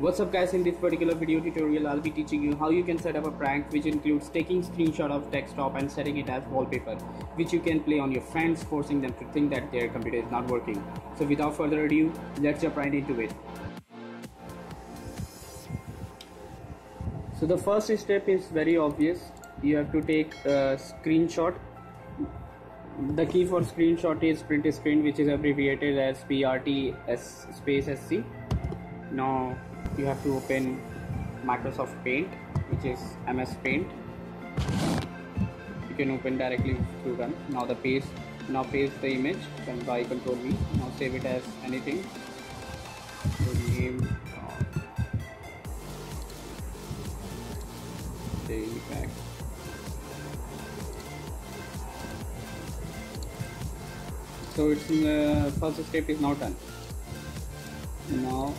What's up guys in this particular video tutorial I'll be teaching you how you can set up a prank which includes taking screenshot of desktop and setting it as wallpaper which you can play on your friends forcing them to think that their computer is not working. So without further ado let's jump right into it. So the first step is very obvious you have to take a screenshot the key for screenshot is print screen which is abbreviated as PRT S space SC now you have to open Microsoft Paint which is MS Paint. You can open directly through run now the paste now paste the image then by control V now save it as anything. So name uh, back so it's in the first step is now done. Now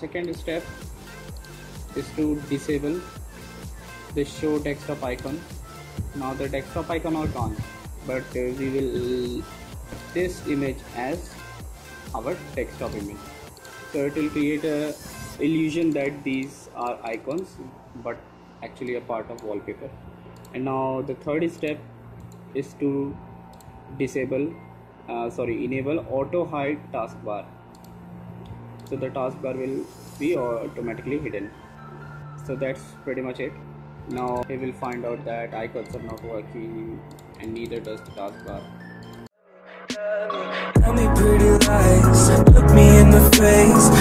second step is to disable the show desktop icon. Now the desktop icon are gone but uh, we will this image as our desktop image. So it will create a illusion that these are icons but actually a part of wallpaper. And now the third step is to disable uh, sorry enable auto hide taskbar so the taskbar will be automatically hidden. So that's pretty much it. Now we will find out that icons are not working and neither does the taskbar Tell me pretty lies, look me in the face